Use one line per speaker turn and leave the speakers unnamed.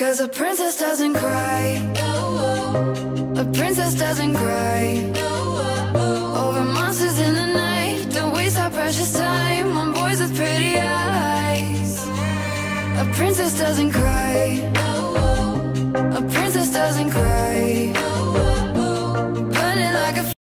Cause a princess doesn't cry. A princess doesn't cry. Over monsters in the night. Don't waste our precious time on boys with pretty eyes. A princess doesn't cry. A princess doesn't cry.